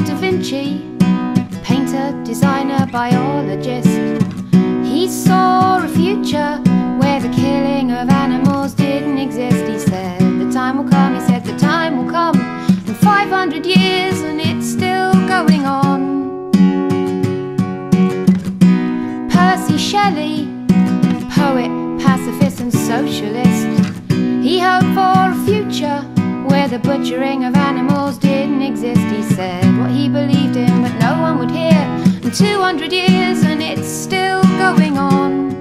Vinci, painter, designer, biologist. He saw a future where the killing of animals didn't exist. He said, The time will come, he said, The time will come in 500 years and it's still going on. Percy Shelley, poet, pacifist, and socialist. He hoped for a future where the butchering of animals didn't exist. He said 200 years, and it's still going on.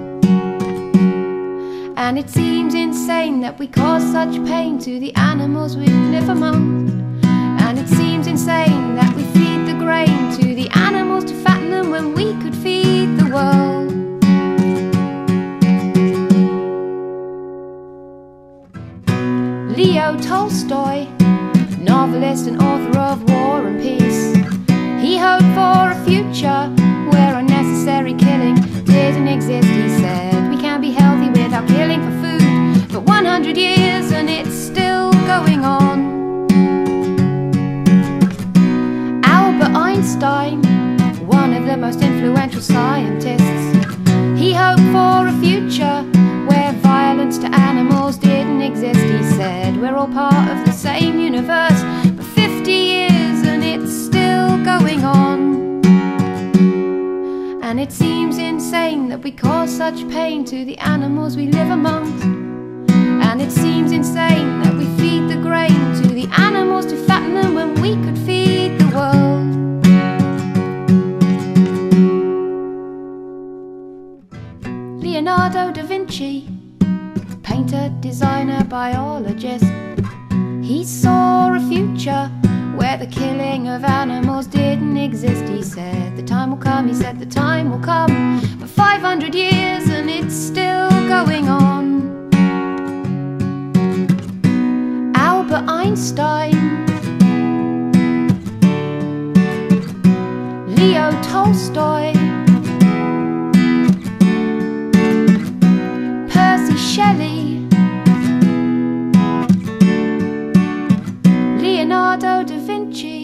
And it seems insane that we cause such pain to the animals we live among. And it seems insane that we feed the grain to the animals to fatten them when we could feed the world. Leo Tolstoy, novelist and author of War and Peace. He hoped for future where unnecessary killing didn't exist. And it seems insane that we cause such pain to the animals we live amongst. And it seems insane that we feed the grain to the animals to fatten them when we could feed the world. Leonardo da Vinci, painter, designer, biologist. He saw a future the killing of animals didn't exist. He said, The time will come, he said, The time will come. But 500 years and it's still going on. Albert Einstein, Leo Tolstoy, Percy Shelley. Leonardo da Vinci.